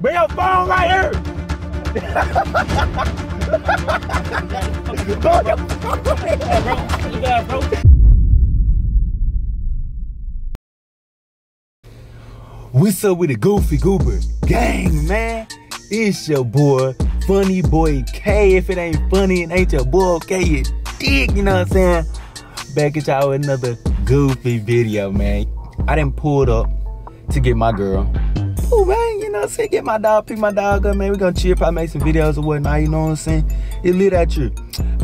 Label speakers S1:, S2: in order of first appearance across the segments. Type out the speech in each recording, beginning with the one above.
S1: Bring your phone right here. What's up with the Goofy Goober gang, man? It's your boy, Funny Boy K. If it ain't funny, it ain't your boy K. You dig, you know what I'm saying? Back at y'all with another goofy video, man. I didn't pull it up to get my girl. Oh man, you know what I'm saying? Get my dog, pick my dog up, man. We gonna chill, probably make some videos or whatnot, you know what I'm saying? It lit at you.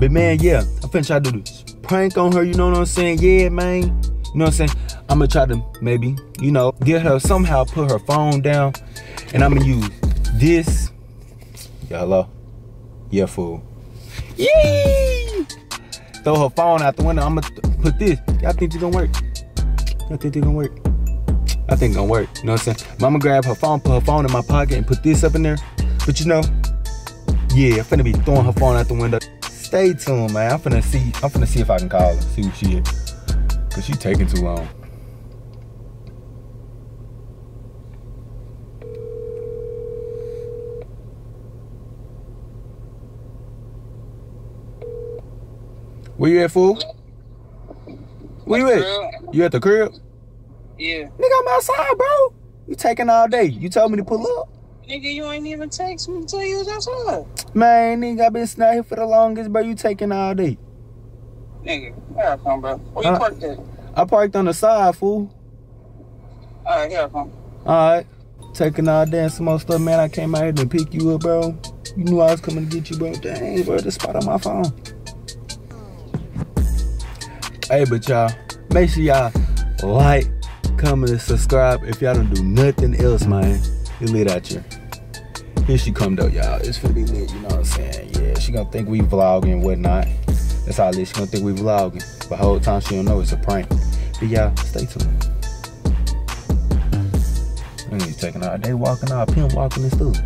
S1: But man, yeah, I'm finna try to do this prank on her, you know what I'm saying? Yeah, man. You know what I'm saying? I'm gonna try to maybe, you know, get her somehow put her phone down, and I'm gonna use this. Yeah, hello. Yeah, fool. Yee! Throw her phone out the window. I'm gonna put this. Y'all think this gonna work? Y'all think this gonna work? I think it's gonna work. You know what I'm saying? Mama grab her phone, put her phone in my pocket, and put this up in there. But you know, yeah, I'm finna be throwing her phone out the window. Stay tuned, man. I'm finna see. I'm finna see if I can call her, see who she is. Cause she taking too long. Where you at, fool? Where you at? You at the crib?
S2: Yeah.
S1: Nigga, I'm outside, bro. You taking all day. You told me to pull up.
S2: Nigga, you ain't even text me until you was outside.
S1: Man, nigga, I been sitting here for the longest, bro. You taking all day.
S2: Nigga, where I come, bro? Where you
S1: Uh,
S2: parked at?
S1: I parked on the side, fool.
S2: Alright, here I come.
S1: Alright. Taking all day and some more stuff, man. I came out here to pick you up, bro. You knew I was coming to get you, bro. Dang, bro, the spot on my phone. Hey, but y'all, make sure y'all like, comment, and subscribe if y'all don't do nothing else, man. It lit out you. Here she come though, y'all. It's finna be lit, you know what I'm saying? Yeah, she gonna think we vlogging and whatnot. That's all lit. She gonna think we vlogging. But whole time she don't know it's a prank. But y'all, stay tuned. And he's taking out. day walking out, pin walking stuff.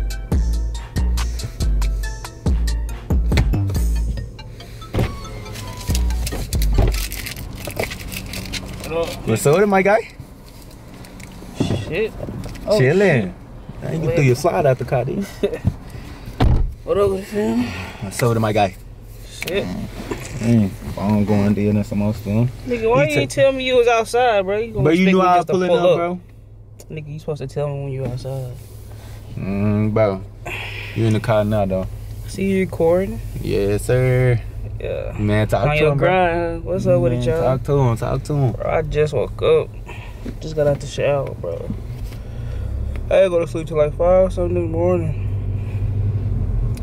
S2: What?
S1: What's up my guy?
S2: Shit.
S1: Chilling. Now you can throw your slide out the car, dude.
S2: What up with him?
S1: What's up with it, my guy?
S2: Shit.
S1: Mm, phone going there and some more stuff.
S2: Nigga, why
S1: You
S2: you ain't tell me you was outside, bro? You gonna
S1: But you knew I was pulling
S2: pull
S1: up, bro.
S2: Nigga, you supposed to tell me when you outside.
S1: Mm, bro. You in the car now, though.
S2: See you recording?
S1: Yes, sir.
S2: Yeah.
S1: Man, talk
S2: On
S1: to
S2: your
S1: him, bro.
S2: grind. What's up with it,
S1: Man,
S2: y'all?
S1: Talk to him, talk to him.
S2: Bro, I just woke up. Just got out the shower, bro. I ain't go to sleep till like five something in the morning.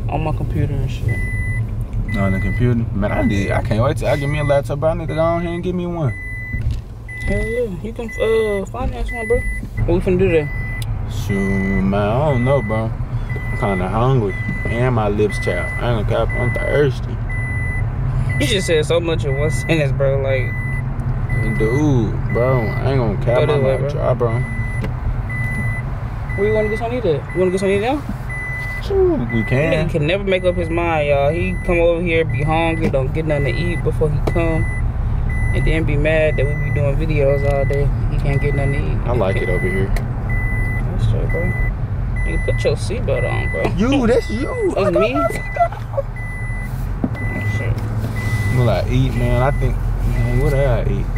S2: On my computer and shit.
S1: On the computer. Man, I did. I can't wait till I get me a laptop, bro. I need to go on here and get me one.
S2: Hell yeah, you can uh finance one, bro. What we finna do today?
S1: Shoot, man, I don't know, bro. I'm kind of hungry. And my lips chapped. I ain't gonna cap, I'm thirsty.
S2: You just said so much of what's in one sentence, bro. Like,
S1: And dude, bro, I ain't gonna cap my
S2: way, bro.
S1: dry, bro.
S2: where you wanna get something to? You wanna get eat now?
S1: Shoot, we can.
S2: can never make up his mind, y'all. He come over here, be hungry, don't get nothing to eat before he come, and then be mad that we be doing videos all day. He can't get nothing to eat.
S1: I like it over here.
S2: That's straight, bro. You put your seatbelt on, bro.
S1: You, that's you.
S2: That's me.
S1: What I eat, man, I think, man, what did I eat?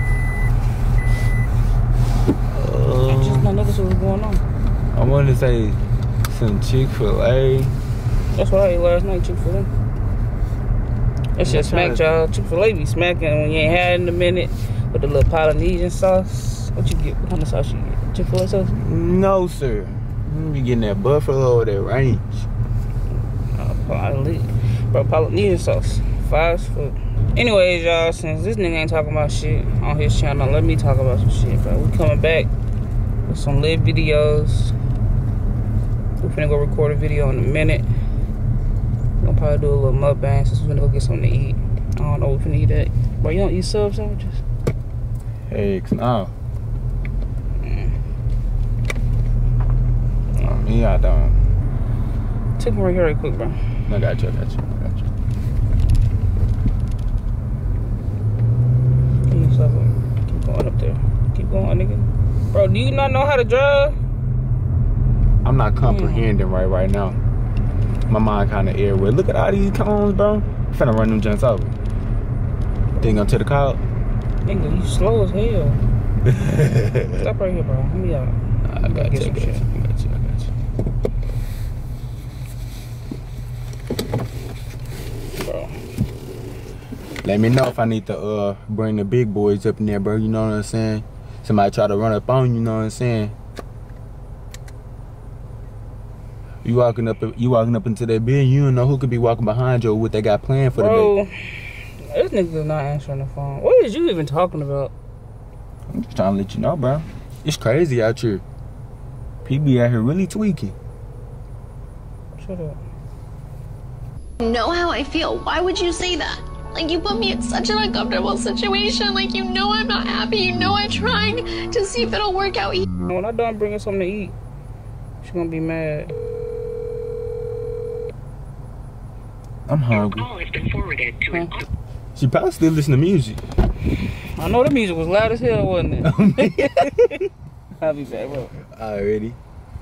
S2: I just
S1: Uh,
S2: not notice what was going on.
S1: I wanted to say some Chick-fil-A.
S2: That's what I ate last night, Chick Fil A. That shit
S1: to-
S2: y'all. Chick Fil A be smacking when you ain't had it in a minute with the little Polynesian sauce. What you get? What kind of sauce you get? Chick Fil A sauce?
S1: No, sir. You be getting that buffalo or that range.
S2: Uh, Poly- bro, Polynesian sauce. Fast food. Anyways, y'all, since this nigga ain't talking about shit on his channel, let me talk about some shit, bro. We coming back some live videos. We're finna go record a video in a minute. We gonna probably do a little mukbang since we finna go get something to eat. I don't know if we need eat But you don't eat sub sandwiches?
S1: Heck no. Uh, me, I don't.
S2: Take me right here right quick, bro.
S1: I got you, I got you, I got you.
S2: Give me something. Keep going up there. Keep going, nigga. Bro, do you not know how to drive?
S1: I'm not comprehending right right now. My mind kind of airway. Look at all these cones, bro. I'm finna run them gents over. Then gonna take the car.
S2: Nigga, you slow as hell. Stop right here, bro. Let me out.
S1: I got you. I got you. I got you. I got you.
S2: Bro.
S1: Let me know if I need to uh bring the big boys up in there, bro. You know what I'm saying? Somebody try to run up on you, you know what I'm saying? You walking up, you walking up into that building. You don't know who could be walking behind you or what they got planned for the day.
S2: Bro, this nigga's not answering the phone. What is you even talking about?
S1: I'm just trying to let you know, bro. It's crazy out here. People out here really tweaking.
S2: Shut up.
S3: know how I feel. Why would you say that? Like, you put me in such an uncomfortable situation. Like, you know I'm not happy. You know I'm trying to see if it'll work out.
S2: When I done bringing something to eat, she gonna be mad.
S1: I'm hungry.
S4: call has been forwarded to an
S2: Huh?
S1: She probably still listen to music.
S2: I know the music was loud as hell, wasn't it? Oh, I'll be back, bro.
S1: Already.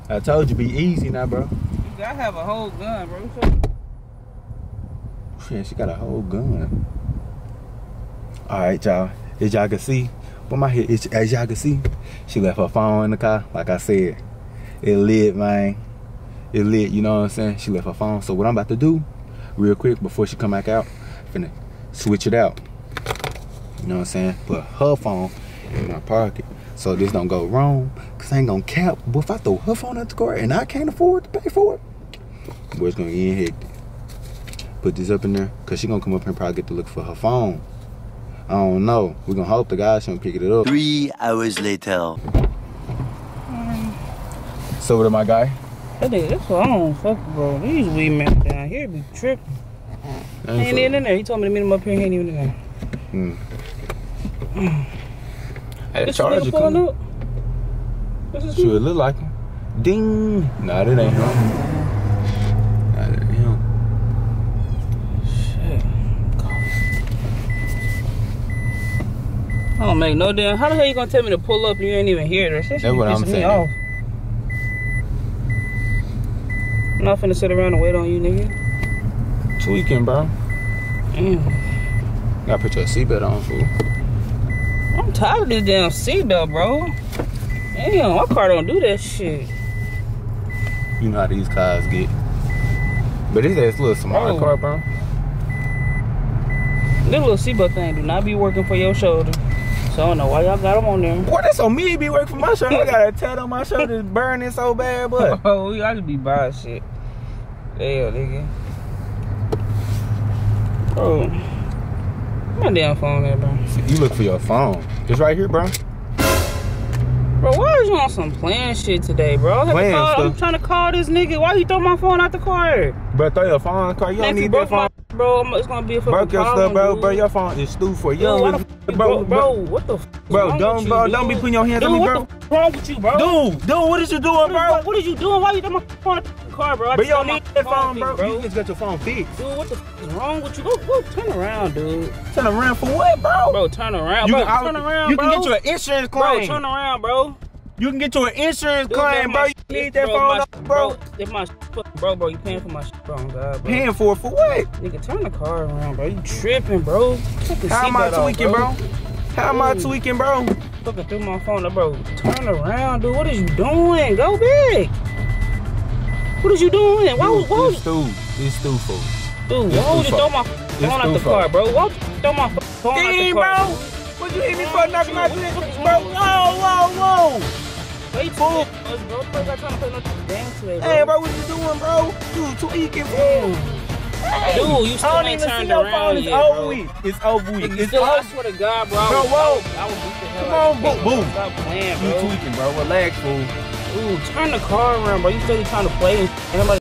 S1: I told you be easy now, bro.
S2: I have a whole gun, bro.
S1: She got a whole gun. All right, y'all. As y'all can see, but my head, as y'all can see, she left her phone in the car. Like I said, it lit, man. It lit. You know what I'm saying? She left her phone. So what I'm about to do, real quick, before she come back out, finna switch it out. You know what I'm saying? Put her phone in my pocket. So this don't go wrong. Cause I ain't gonna cap. But if I throw her phone at the car and I can't afford to pay for it, boy, it's gonna get hectic put this up in there because she gonna come up here and probably get to look for her phone. I don't know. we gonna hope the guy shouldn't pick it up.
S5: Three hours later.
S1: Um, so what my guy?
S2: That nigga, that's what I don't fuck bro. These weed men down here be tripping. Ain't even in there. He told me to meet him up here. He ain't even in there. Hmm. Mm.
S1: Hey, the
S2: This
S1: charger
S2: nigga pulling
S1: coming.
S2: up. This is
S1: Should it look like him? Ding. Nah, that ain't him. Nah, that ain't him.
S2: Shit. I don't make no damn. How the hell you gonna tell me to pull up and you ain't even here? That shit
S1: That's what I'm saying.
S2: off. I'm not finna sit around and wait on you, nigga.
S1: Tweaking, bro.
S2: Damn.
S1: Gotta put your seatbelt on, fool.
S2: I'm tired of this damn seatbelt, bro. Damn, my car don't do that shit.
S1: You know how these cars get. But this ass little smart
S2: Oh.
S1: car, bro.
S2: This little seatbelt thing do not be working for your shoulder. So I don't know why y'all got them on there.
S1: Boy, that's on me be working for my shoulder. I got a tat on my shoulder burning so bad, but
S2: Oh, I just be buying shit. Damn, nigga. Bro. My damn phone there, bro.
S1: you look for your phone. It's right here, bro.
S2: Bro, why is you on some playing shit today, bro? I had to
S1: Playing
S2: call, I'm trying to call this nigga. Why you throw my phone out the car?
S1: Bro, throw your phone in the car. You don't
S2: Next,
S1: need
S2: broke
S1: that phone.
S2: Bro, it's gonna be a fucking
S1: Broke your
S2: problem,
S1: stuff, bro.
S2: dude.
S1: Bro, your phone is stupid for you.
S2: Dude,
S1: don't
S2: why
S1: really-
S2: the f- bro, bro, what the
S1: Bro, don't,
S2: you,
S1: bro, don't be putting your hands
S2: Dude,
S1: on me, bro.
S2: what the wrong with you, bro?
S1: Dude, dude, what is you doing, bro?
S2: what is you doing? Why you throw my phone car, bro? I
S1: But
S2: just
S1: you don't need that phone,
S2: fixed,
S1: bro. You just got your phone fixed.
S2: Dude, what the is wrong with you? Go, go, turn around, dude.
S1: Turn around for what, bro?
S2: Bro, turn around,
S1: you
S2: bro.
S1: can,
S2: turn around,
S1: you
S2: bro.
S1: can get you an insurance claim.
S2: Bro, turn around, bro.
S1: You can get you an insurance
S2: Dude,
S1: claim, bro. You need that
S2: bro,
S1: phone,
S2: my
S1: up,
S2: shit,
S1: bro.
S2: If my bro, bro, you paying for my shit, bro, oh God, bro.
S1: Paying for it for what?
S2: Nigga, turn the car around, bro. You tripping, bro.
S1: How am I
S2: off,
S1: tweaking, bro? How am I tweaking, bro?
S2: Fucking through my phone, bro. Turn around, dude. What is you doing? Go big. What is you doing? Why,
S1: Dude,
S2: why,
S1: It's stupid. It's stupid.
S2: dude,
S1: it's
S2: why would you throw my phone out the car, bro? Why would you throw my phone out the car?
S1: bro. What you hit me for knocking my business, bro? Whoa, whoa, whoa.
S2: Wait, fool. Bro, bro, got time to play no game today, bro.
S1: Hey, bro, what you doing, bro? You tweaking, fool.
S2: Dude, you still
S1: I don't
S2: ain't
S1: even see
S2: turned
S1: your
S2: around
S1: phone. It's
S2: yet,
S1: over
S2: bro.
S1: with. It's over with. It's
S2: still, I swear to God, bro.
S1: Bro, whoa.
S2: I would, I would beat the hell
S1: Come on, boo, boo.
S2: Stop playing, bro.
S1: You
S2: bro.
S1: tweaking, bro. Relax, fool.
S2: Dude, turn the car around, bro. You still trying to play and everybody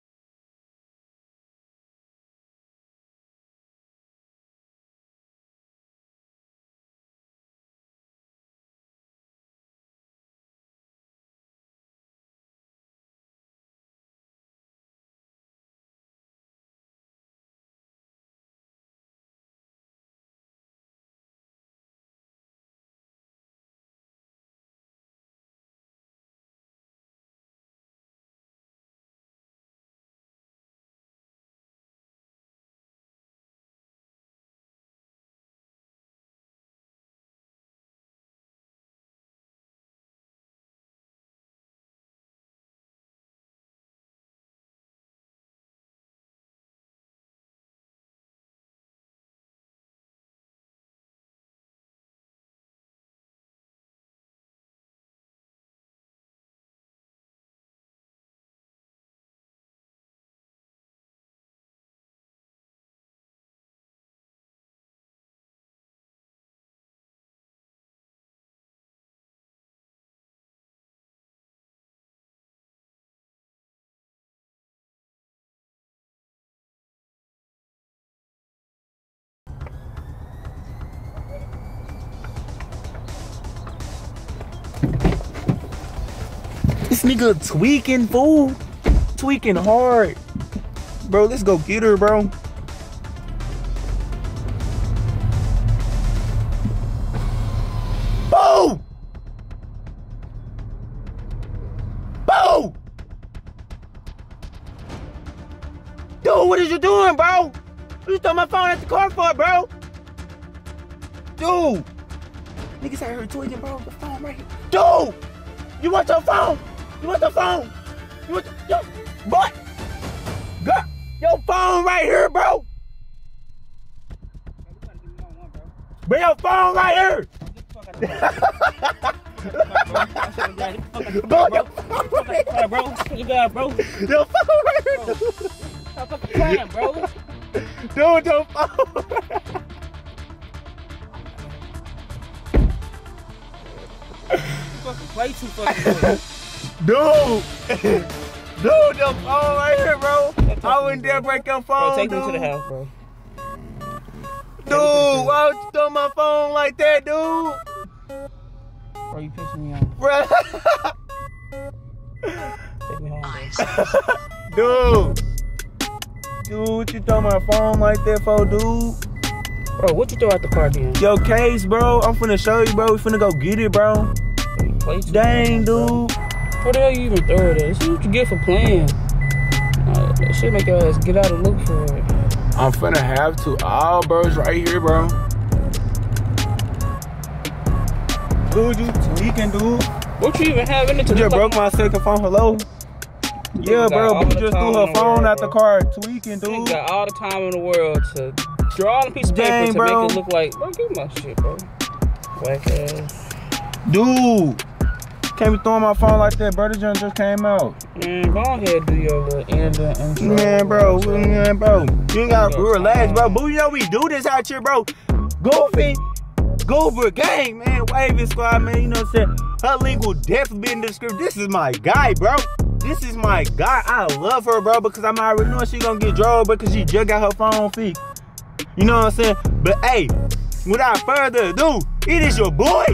S1: nigga tweaking, fool. Tweaking hard. Bro, let's go get her, bro. Boo! Boo! Dude, what is you doing, bro? You throw my phone at the car for, bro? Dude! Niggas out here tweaking, bro. The phone right here. Dude! You want your phone? You want the phone? You want the, yo, what? Girl, your phone right here, bro. Bring your phone right here. bro, your phone right here.
S2: bro. You got, bro.
S1: Your phone right here.
S2: Stop fucking playing, bro.
S1: Dude, your phone.
S2: Fucking play too fucking much.
S1: Dude. Dude, your phone right here, bro. I wouldn't dare break your phone,
S2: Bro, take me
S1: dude.
S2: to the house, bro.
S1: Dude, why would you throw my phone like that, dude?
S2: Bro, you pissing me off.
S1: Bruh.
S2: Take me home, bro.
S1: dude. Dude, what you throw my phone like that for, dude?
S2: Bro, what you throw out the car then?
S1: Yo, case, bro. I'm finna show you, bro. We finna go get it, bro.
S2: You
S1: Dang,
S2: much, bro.
S1: dude.
S2: What the hell you even throw it at? See what you get for playing. Uh, that shit make your ass get out and look for it.
S1: I'm finna have to. All bros right here, bro. Dude, you tweaking, dude.
S2: What you even have in it to
S1: You just broke my second phone. Hello? Yeah,
S2: got
S1: bro.
S2: all
S1: But you just threw her phone
S2: world,
S1: out the car. Tweaking,
S2: You
S1: dude.
S2: got all the time in the world to draw on a piece of paper
S1: Dang,
S2: to
S1: bro.
S2: make it look like, bro, give me my shit, bro. Whack ass.
S1: Dude. Can't be throwing my phone like that, bro. The junk just came out.
S2: Man, go ahead do your little end intro.
S1: Man, bro, man, bro. You ain't gotta
S2: Yo,
S1: relax, bro. Boo, you know we do this out here, bro. Goofy, Goober gang, man. Wavy squad, man. You know what I'm saying? Her link will definitely be in the description. This is my guy, bro. This is my guy. I love her, bro, because I'm already knowing she gonna get drove because she just got her phone feet. You know what I'm saying? But hey, without further ado, it is your boy,